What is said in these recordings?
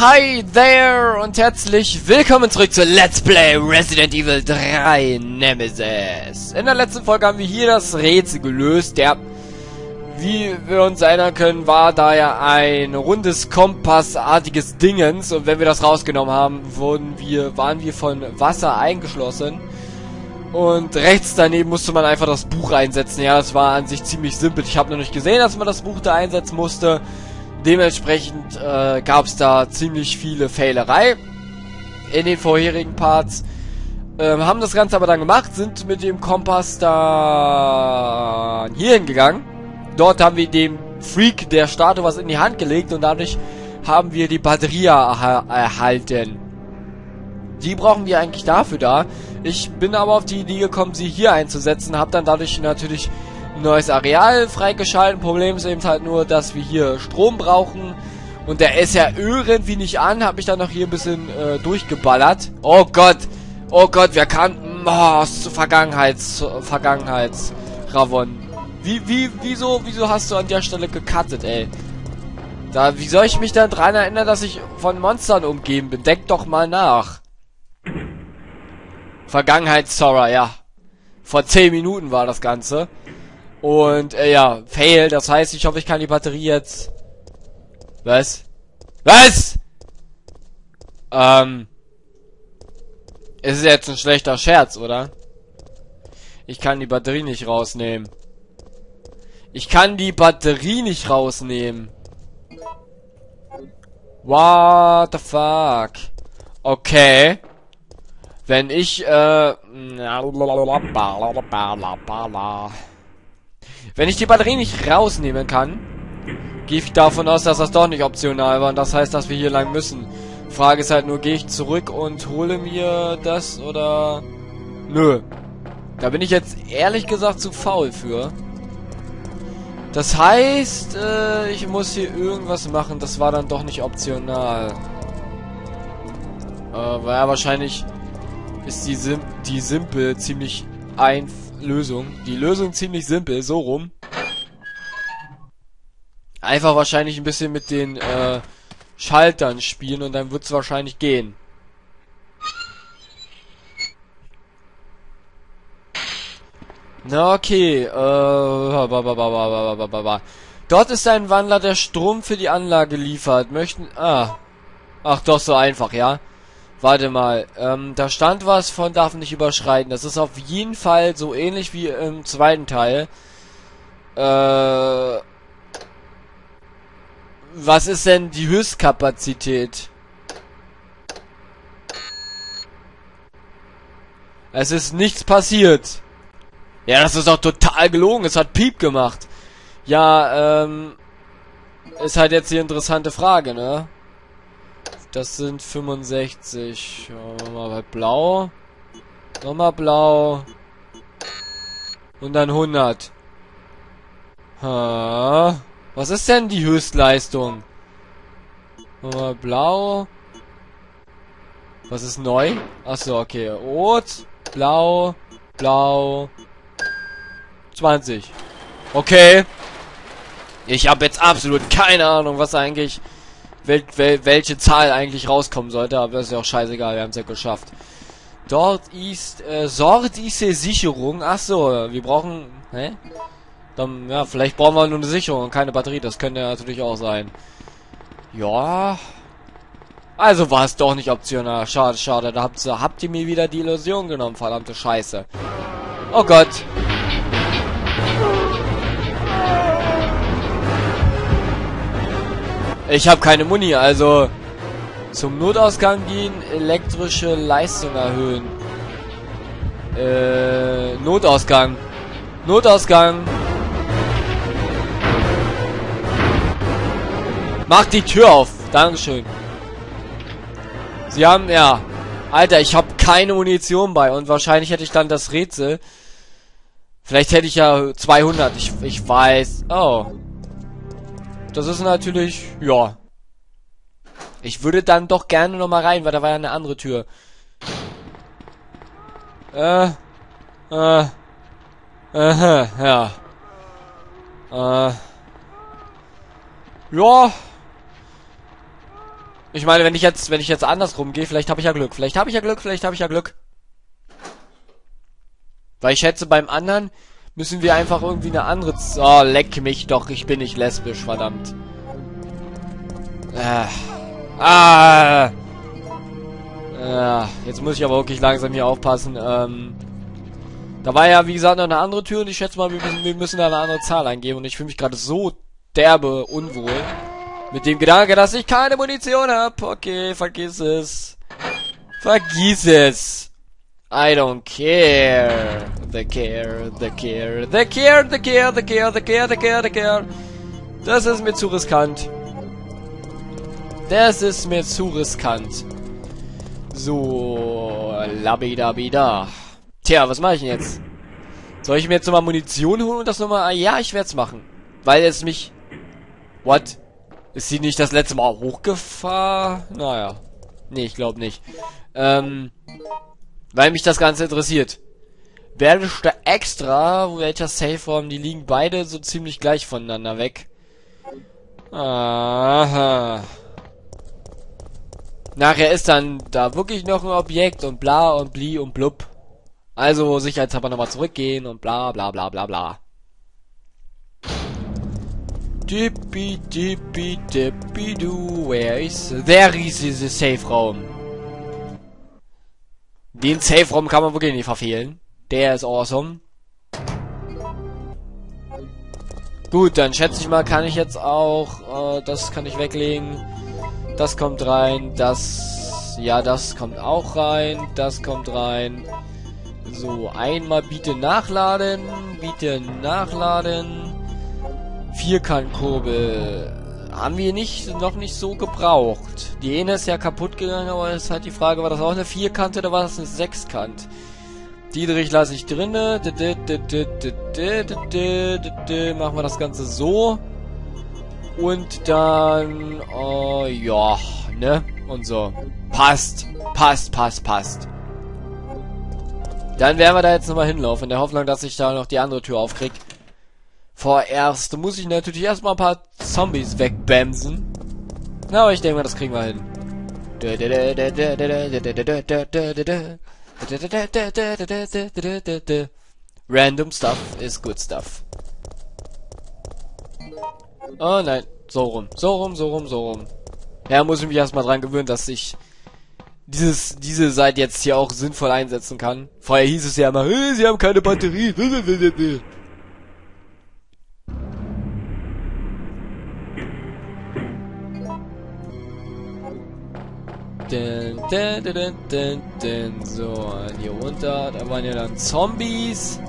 Hi there und herzlich willkommen zurück zu Let's Play Resident Evil 3 Nemesis. In der letzten Folge haben wir hier das Rätsel gelöst. Ja, wie wir uns erinnern können, war da ja ein rundes Kompassartiges Dingens und wenn wir das rausgenommen haben, wurden wir, waren wir von Wasser eingeschlossen. Und rechts daneben musste man einfach das Buch einsetzen. Ja, das war an sich ziemlich simpel. Ich habe noch nicht gesehen, dass man das Buch da einsetzen musste. Dementsprechend äh, gab es da ziemlich viele Fehlerei in den vorherigen Parts. Ähm, haben das Ganze aber dann gemacht, sind mit dem Kompass da hier hingegangen. Dort haben wir dem Freak der Statue was in die Hand gelegt und dadurch haben wir die Batterie erha erhalten. Die brauchen wir eigentlich dafür da. Ich bin aber auf die Idee gekommen, sie hier einzusetzen, habe dann dadurch natürlich neues Areal freigeschalten. Problem ist eben halt nur, dass wir hier Strom brauchen. Und der ist ja irgendwie nicht an. Hab mich dann noch hier ein bisschen äh, durchgeballert. Oh Gott. Oh Gott, wir kannten... Oh, Vergangenheits... Vergangenheits... Ravon. Wie, wie, wieso, wieso hast du an der Stelle gecuttet, ey? Da, wie soll ich mich dann dran erinnern, dass ich von Monstern umgeben bin? Denk doch mal nach. Vergangenheits-Sora, ja. Vor 10 Minuten war das Ganze. Und, äh, ja, fail. Das heißt, ich hoffe, ich kann die Batterie jetzt... Was? Was? Ähm... Es ist jetzt ein schlechter Scherz, oder? Ich kann die Batterie nicht rausnehmen. Ich kann die Batterie nicht rausnehmen. What the fuck? Okay. Wenn ich, äh... Wenn ich die Batterie nicht rausnehmen kann, gehe ich davon aus, dass das doch nicht optional war. Und das heißt, dass wir hier lang müssen. Frage ist halt nur, gehe ich zurück und hole mir das oder... Nö. Da bin ich jetzt ehrlich gesagt zu faul für. Das heißt, äh, ich muss hier irgendwas machen. Das war dann doch nicht optional. Äh, war ja wahrscheinlich ist die, Sim die Simple ziemlich einfach Lösung. Die Lösung ziemlich simpel, so rum. Einfach wahrscheinlich ein bisschen mit den äh, Schaltern spielen und dann wird es wahrscheinlich gehen. Na okay, äh, Dort ist ein Wandler, der Strom für die Anlage liefert. Möchten, ah, ach doch so einfach, ja. Warte mal, ähm, da stand was von darf nicht überschreiten. Das ist auf jeden Fall so ähnlich wie im zweiten Teil. Äh, was ist denn die Höchstkapazität? Es ist nichts passiert. Ja, das ist doch total gelogen. Es hat Piep gemacht. Ja, ähm, ist halt jetzt die interessante Frage, ne? Das sind 65. Nochmal blau. Nochmal blau. Und dann 100. Ha. Was ist denn die Höchstleistung? Nochmal blau. Was ist neu? Achso, okay. Rot, blau, blau. 20. Okay. Ich habe jetzt absolut keine Ahnung, was eigentlich wel, wel, welche Zahl eigentlich rauskommen sollte, aber ist ja auch scheißegal, wir haben es ja geschafft. Dort ist, äh, Sort ist die Sicherung. Ach so, wir brauchen, hä? Dann, ja, vielleicht brauchen wir nur eine Sicherung und keine Batterie, das könnte ja natürlich auch sein. Ja. Also war es doch nicht optional. Schade, schade. Da habt ihr, habt ihr mir wieder die Illusion genommen, verdammte Scheiße. Oh Gott. Ich habe keine Muni, also zum Notausgang gehen, elektrische Leistung erhöhen. Äh, Notausgang. Notausgang. Mach die Tür auf. Dankeschön. Sie haben, ja. Alter, ich habe keine Munition bei und wahrscheinlich hätte ich dann das Rätsel. Vielleicht hätte ich ja 200. Ich, ich weiß. Oh. Das ist natürlich, ja. Ich würde dann doch gerne noch mal rein, weil da war ja eine andere Tür. Äh, äh, äh, ja. Äh, ja. Ich meine, wenn ich jetzt, wenn ich jetzt andersrum gehe, vielleicht habe ich ja Glück. Vielleicht habe ich ja Glück, vielleicht habe ich ja Glück. Weil ich schätze, beim anderen müssen wir einfach irgendwie eine andere... Z oh, leck mich doch, ich bin nicht lesbisch, verdammt. Äh. Ah. Ja, jetzt muss ich aber wirklich langsam hier aufpassen. Ähm, da war ja, wie gesagt, noch eine andere Tür und ich schätze mal, wir müssen, wir müssen da eine andere Zahl eingeben und ich fühle mich gerade so derbe unwohl. Mit dem Gedanke, dass ich keine Munition habe. Okay, vergiss es. Vergiss es. I don't care. The care, the care, the care, the care, the care, the care, the care, the care. Das ist mir zu riskant. Das ist mir zu riskant. So, labidabida. Tja, was mache ich denn jetzt? Soll ich mir jetzt nochmal Munition holen und das nochmal... Ah, ja, ich werde es machen. Weil es mich... What? Ist sie nicht das letzte Mal hochgefahren? Naja. Nee, ich glaube nicht. Ähm... Weil mich das Ganze interessiert. Da extra, welcher Safe-Raum, die liegen beide so ziemlich gleich voneinander weg. Aha. Nachher ist dann da wirklich noch ein Objekt und bla und bli und blub. Also sicherheitshalber nochmal zurückgehen und bla bla bla bla bla. Dippi dippi dippi du, where is... There is the Safe Raum. Den Safe Raum kann man wirklich nicht verfehlen. Der ist awesome. Gut, dann schätze ich mal, kann ich jetzt auch, äh, das kann ich weglegen. Das kommt rein, das, ja, das kommt auch rein, das kommt rein. So, einmal biete nachladen, biete nachladen. Vierkantkurbel haben wir nicht noch nicht so gebraucht. Die eine ist ja kaputt gegangen, aber es ist halt die Frage, war das auch eine Vierkante oder war das eine Sechskant? Dietrich lasse ich drinne. Machen wir das Ganze so. Und dann, oh, ja, ne? Und so. Passt. Passt, passt, passt. Dann werden wir da jetzt nochmal hinlaufen, in der Hoffnung, dass ich da noch die andere Tür aufkrieg. Vorerst muss ich natürlich erstmal ein paar Zombies wegbämsen. Na, aber ich denke mal, das kriegen wir hin. Random stuff is good stuff. Oh nein, so rum, so rum, so rum, so rum. Ja, muss ich mich erstmal dran gewöhnen, dass ich dieses, diese Seite jetzt hier auch sinnvoll einsetzen kann. Vorher hieß es ja immer, sie haben keine Batterie. Dun, dun, dun, So, hier runter. Da waren ja dann Zombies.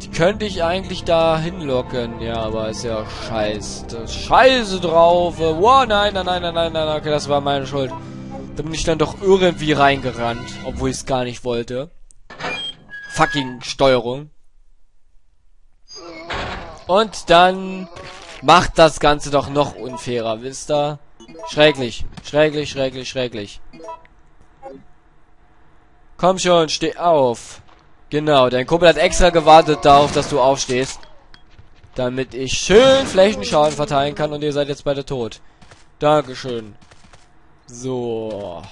Die könnte ich eigentlich da hinlocken. Ja, aber ist ja scheiß. Scheiße drauf. Wow, nein, nein, nein, nein, nein, nein. Okay, das war meine Schuld. Da bin ich dann doch irgendwie reingerannt. Obwohl ich es gar nicht wollte. Fucking Steuerung. Und dann macht das Ganze doch noch unfairer, wisst ihr? Schräglich, schräglich, schräglich, schräglich. Komm schon, steh auf. Genau, dein Kumpel hat extra gewartet darauf, dass du aufstehst. Damit ich schön Flächenschaden verteilen kann und ihr seid jetzt beide tot. Dankeschön. So.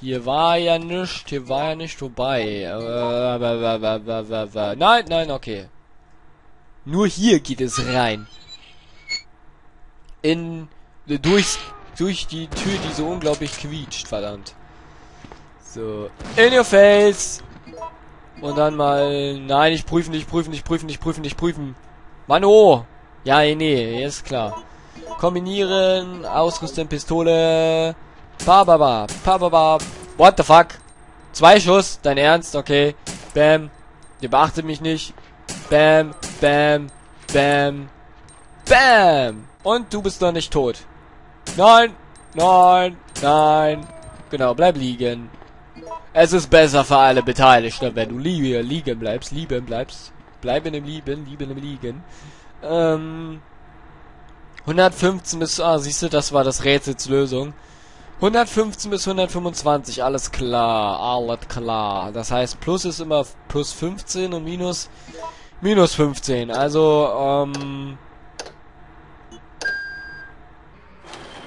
Hier war ja nichts, hier war ja nicht vorbei. Nein, nein, okay. Nur hier geht es rein. In durch, durch die Tür, die so unglaublich quietscht, verdammt. So. In your face! Und dann mal... Nein, nicht prüfen, nicht prüfen, nicht prüfen, nicht prüfen, nicht prüfen. Mano! Ja, nee, ist klar. Kombinieren, ausrüsten, Pistole. Pababa, pababa. What the fuck? Zwei Schuss, dein Ernst? Okay. Bam. Ihr beachtet mich nicht. Bam, bam, bam, bam. Und du bist noch nicht tot. Nein, nein, nein. Genau, bleib liegen. Es ist besser für alle Beteiligten, wenn du li liegen bleibst, lieben bleibst. Bleiben im Lieben, lieben im Liegen. Ähm, 115 bis, ah, siehst du, das war das Rätsels Lösung. 115 bis 125, alles klar, alles klar. Das heißt, Plus ist immer plus 15 und Minus minus 15. Also, ähm,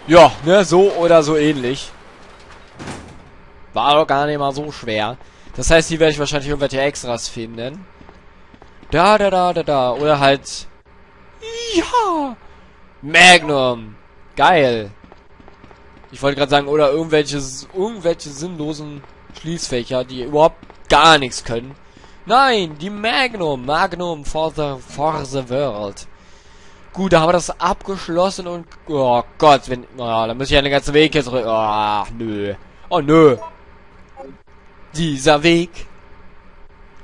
Ja, ne, so oder so ähnlich. War doch gar nicht mal so schwer. Das heißt, hier werde ich wahrscheinlich irgendwelche Extras finden. Da, da, da, da, da. Oder halt... Ja! Magnum! Geil! Ich wollte gerade sagen, oder irgendwelche, irgendwelche sinnlosen Schließfächer, die überhaupt gar nichts können. Nein, die Magnum. Magnum for the, for the world. Gut, da haben wir das abgeschlossen und... Oh Gott, wenn... Oh, dann muss ich ja den ganzen Weg jetzt... Oh, nö. Oh, nö. Dieser Weg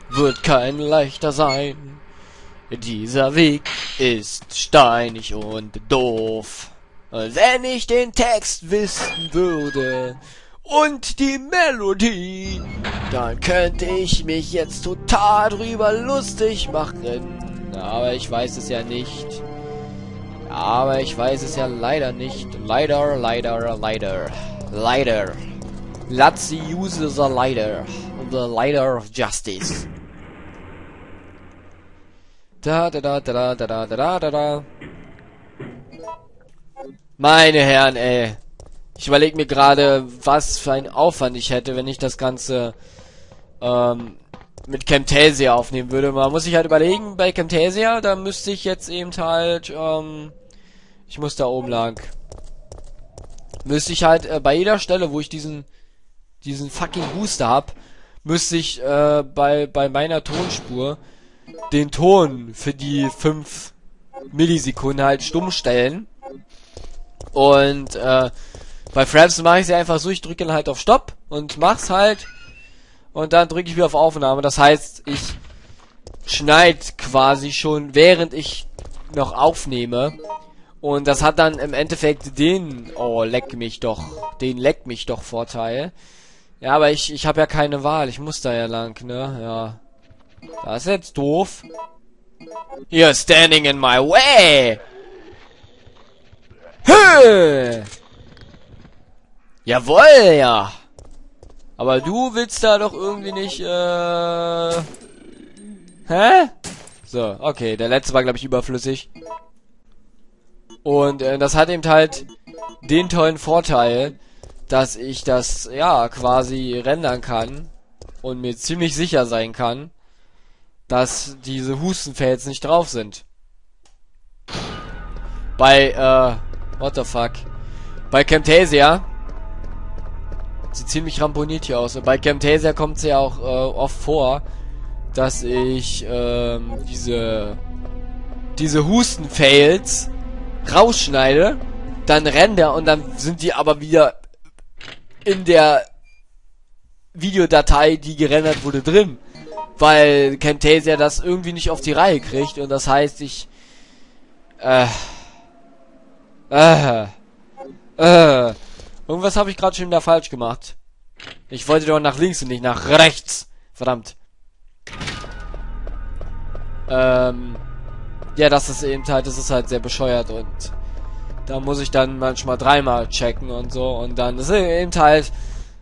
wird kein leichter sein. Dieser Weg ist steinig und doof. Wenn ich den Text wissen würde und die Melodie, dann könnte ich mich jetzt total drüber lustig machen. Aber ich weiß es ja nicht. Aber ich weiß es ja leider nicht. Leider, leider, leider. Leider. Let's use the lighter. The lighter of justice. Da, da, da, da, da, da, da, da, da. Meine Herren, ey. Ich überlege mir gerade, was für ein Aufwand ich hätte, wenn ich das Ganze ähm, mit Camtasia aufnehmen würde. Man muss sich halt überlegen, bei Camtasia, da müsste ich jetzt eben halt, ähm, ich muss da oben lang. Müsste ich halt äh, bei jeder Stelle, wo ich diesen diesen fucking Booster hab, müsste ich äh, bei, bei meiner Tonspur den Ton für die 5 Millisekunden halt stumm stellen. Und äh, bei Fraps mache ich sie einfach so, ich drücke dann halt auf Stopp und mach's halt. Und dann drücke ich wieder auf Aufnahme. Das heißt, ich schneid quasi schon, während ich noch aufnehme. Und das hat dann im Endeffekt den, oh, leck mich doch, den leck mich doch Vorteil. Ja, aber ich, ich habe ja keine Wahl. Ich muss da ja lang, ne? Ja. Das ist jetzt doof. You're standing in my way! Hö! Jawoll, ja! Aber du willst da doch irgendwie nicht, äh... Hä? So, okay, der letzte war, glaube ich, überflüssig. Und äh, das hat eben halt den tollen Vorteil, dass ich das, ja, quasi rendern kann und mir ziemlich sicher sein kann, dass diese Hustenfels nicht drauf sind. Bei, äh, what the fuck? Bei Camtasia sieht ziemlich ramponiert hier aus. Und bei Camtasia kommt es ja auch äh, oft vor, dass ich ähm, diese diese Hustenfails rausschneide, dann render und dann sind die aber wieder in der Videodatei, die gerendert wurde, drin. Weil Camtasia das irgendwie nicht auf die Reihe kriegt und das heißt, ich äh äh äh irgendwas habe ich gerade schon wieder falsch gemacht. Ich wollte doch nach links und nicht nach rechts. Verdammt. Ähm ja, das ist eben halt, das ist halt sehr bescheuert und da muss ich dann manchmal dreimal checken und so. Und dann ist eben halt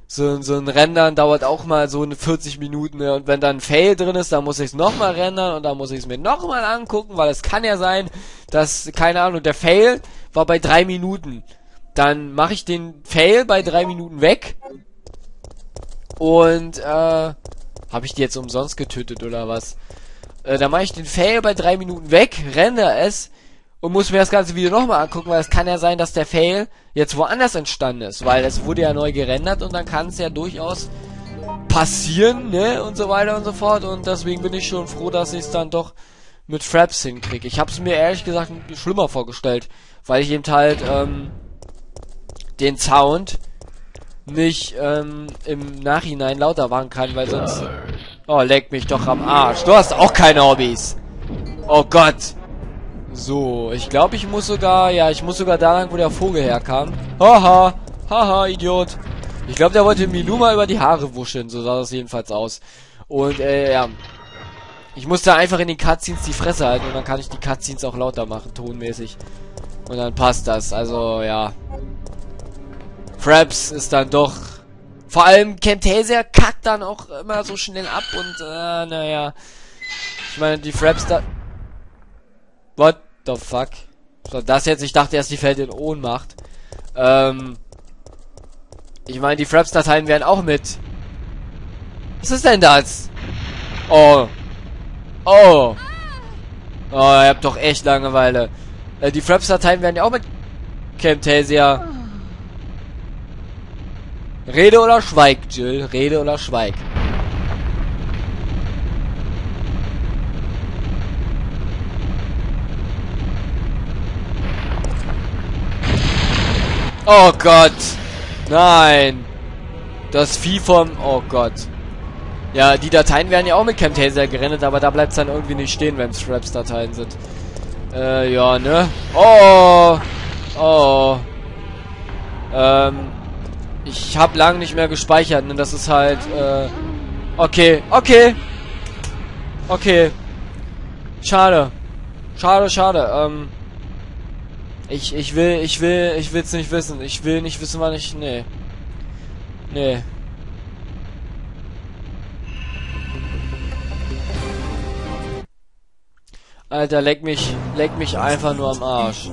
so, so ein Rendern dauert auch mal so eine 40 Minuten. Ne? Und wenn dann ein Fail drin ist, dann muss ich es nochmal rendern und dann muss ich es mir nochmal angucken, weil es kann ja sein, dass, keine Ahnung, der Fail war bei drei Minuten. Dann mache ich den Fail bei drei Minuten weg. Und, äh, habe ich die jetzt umsonst getötet oder was? Äh, dann mache ich den Fail bei drei Minuten weg, render es und muss mir das ganze Video nochmal angucken, weil es kann ja sein, dass der Fail jetzt woanders entstanden ist, weil es wurde ja neu gerendert und dann kann es ja durchaus passieren, ne, und so weiter und so fort und deswegen bin ich schon froh, dass ich es dann doch mit Fraps hinkriege. Ich habe es mir ehrlich gesagt schlimmer vorgestellt, weil ich eben halt ähm, den Sound nicht ähm, im Nachhinein lauter machen kann, weil sonst... Oh, leck mich doch am Arsch. Du hast auch keine Hobbys. Oh Gott. So, ich glaube, ich muss sogar, ja, ich muss sogar da lang, wo der Vogel herkam. Haha, haha, Idiot. Ich glaube, der wollte mal über die Haare wuscheln, so sah das jedenfalls aus. Und, äh, ja. Ich muss da einfach in den Cutscenes die Fresse halten und dann kann ich die Cutscenes auch lauter machen, tonmäßig. Und dann passt das, also, ja. Fraps ist dann doch... Vor allem Camtasia kackt dann auch immer so schnell ab und, äh, naja. Ich meine, die Fraps da... What? the fuck? So, das jetzt, ich dachte erst, die fällt in Ohnmacht. Ähm, ich meine, die Fraps-Dateien werden auch mit. Was ist denn das? Oh. Oh. Oh, ihr habt doch echt Langeweile. Äh, die Fraps-Dateien werden ja auch mit Camtasia. Rede oder schweig, Jill. Rede oder schweig. Oh Gott. Nein. Das Vieh vom... Oh Gott. Ja, die Dateien werden ja auch mit Camtasia gerendet, aber da bleibt es dann irgendwie nicht stehen, wenn es Fraps-Dateien sind. Äh, ja, ne? Oh! Oh. Ähm. Ich habe lange nicht mehr gespeichert, ne? Das ist halt, äh... Okay, okay. Okay. Schade. Schade, schade. Ähm... Ich, ich will, ich will, ich will's nicht wissen. Ich will nicht wissen, wann ich, nee. Nee. Alter, leck mich, leck mich einfach nur am Arsch.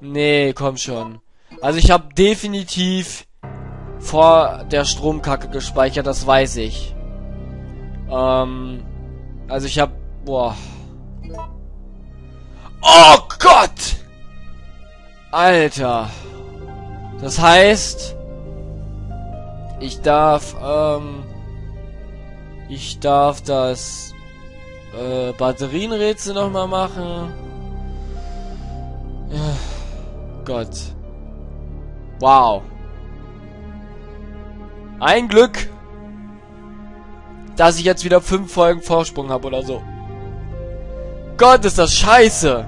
Nee, komm schon. Also ich habe definitiv vor der Stromkacke gespeichert, das weiß ich. Ähm, also ich habe, boah. Oh Gott! Alter. Das heißt, ich darf, ähm, ich darf das äh, Batterienrätsel nochmal machen. Ja. Gott. Wow. Ein Glück, dass ich jetzt wieder fünf Folgen Vorsprung habe oder so. Gott, ist das scheiße.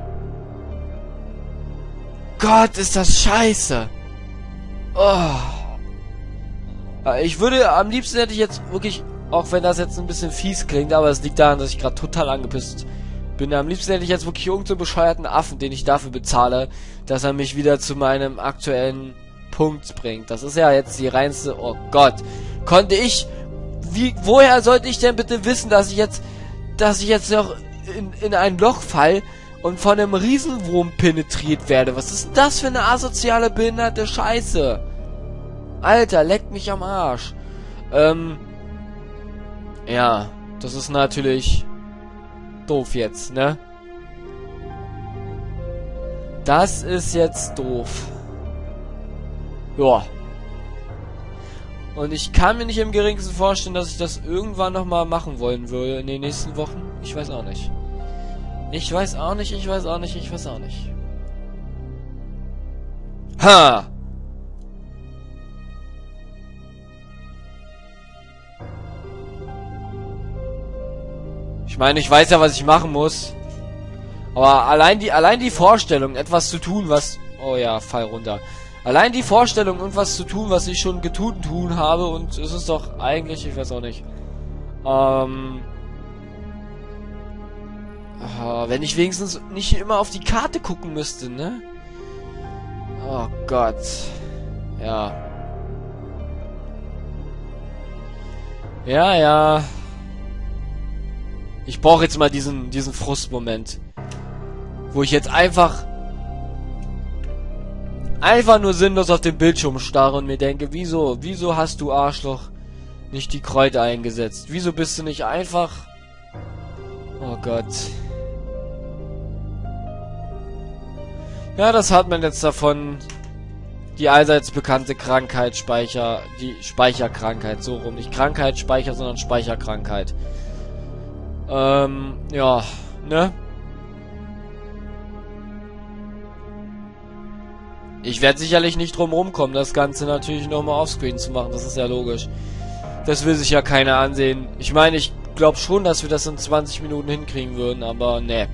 Gott, ist das scheiße. Oh. Ich würde, am liebsten hätte ich jetzt wirklich, auch wenn das jetzt ein bisschen fies klingt, aber es liegt daran, dass ich gerade total angepisst bin. Am liebsten hätte ich jetzt wirklich irgendeinen bescheuerten Affen, den ich dafür bezahle, dass er mich wieder zu meinem aktuellen Punkt bringt. Das ist ja jetzt die reinste, oh Gott. Konnte ich, wie, woher sollte ich denn bitte wissen, dass ich jetzt, dass ich jetzt noch in, in ein Loch fall, und von einem Riesenwurm penetriert werde. Was ist das für eine asoziale, behinderte Scheiße? Alter, leckt mich am Arsch. Ähm, ja, das ist natürlich doof jetzt, ne? Das ist jetzt doof. Ja. Und ich kann mir nicht im geringsten vorstellen, dass ich das irgendwann nochmal machen wollen würde in den nächsten Wochen. Ich weiß auch nicht. Ich weiß auch nicht, ich weiß auch nicht, ich weiß auch nicht. Ha! Ich meine, ich weiß ja, was ich machen muss. Aber allein die, allein die Vorstellung, etwas zu tun, was... Oh ja, fall runter. Allein die Vorstellung, irgendwas zu tun, was ich schon getun tun habe, und es ist doch eigentlich, ich weiß auch nicht. Ähm... Oh, wenn ich wenigstens nicht immer auf die Karte gucken müsste, ne? Oh Gott. Ja. Ja, ja. Ich brauche jetzt mal diesen, diesen Frustmoment. Wo ich jetzt einfach... Einfach nur sinnlos auf den Bildschirm starre und mir denke, wieso, wieso hast du Arschloch nicht die Kräuter eingesetzt? Wieso bist du nicht einfach... Oh Gott. Ja, das hat man jetzt davon. Die allseits bekannte Krankheit, Speicher, die Speicherkrankheit, so rum. Nicht Krankheit, Speicher, sondern Speicherkrankheit. Ähm, ja, ne? Ich werde sicherlich nicht drum rumkommen, das Ganze natürlich nochmal offscreen zu machen, das ist ja logisch. Das will sich ja keiner ansehen. Ich meine, ich glaube schon, dass wir das in 20 Minuten hinkriegen würden, aber ne.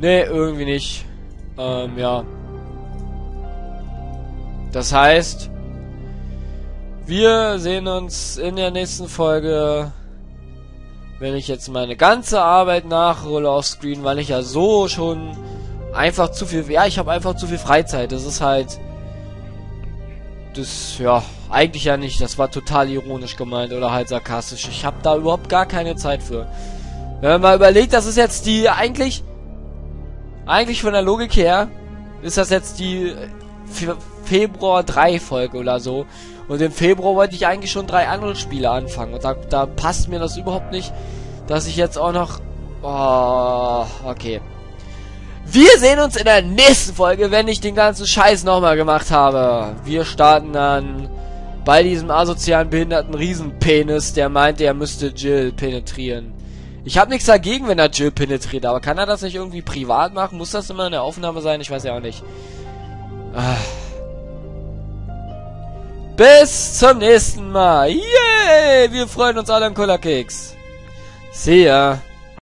Ne, irgendwie nicht. Ähm, ja. Das heißt, wir sehen uns in der nächsten Folge, wenn ich jetzt meine ganze Arbeit nachrolle auf Screen, weil ich ja so schon einfach zu viel, ja, ich habe einfach zu viel Freizeit. Das ist halt, das, ja, eigentlich ja nicht. Das war total ironisch gemeint oder halt sarkastisch. Ich habe da überhaupt gar keine Zeit für. Wenn man mal überlegt, das ist jetzt die eigentlich eigentlich von der Logik her ist das jetzt die Fe Februar 3 Folge oder so. Und im Februar wollte ich eigentlich schon drei andere Spiele anfangen. Und da, da passt mir das überhaupt nicht, dass ich jetzt auch noch... Oh, okay. Wir sehen uns in der nächsten Folge, wenn ich den ganzen Scheiß nochmal gemacht habe. Wir starten dann bei diesem asozialen behinderten Riesenpenis, der meinte, er müsste Jill penetrieren. Ich habe nichts dagegen, wenn er Jill penetriert, aber kann er das nicht irgendwie privat machen? Muss das immer eine Aufnahme sein? Ich weiß ja auch nicht. Ah. Bis zum nächsten Mal. Yay! Wir freuen uns alle am Cola Keks. See ya.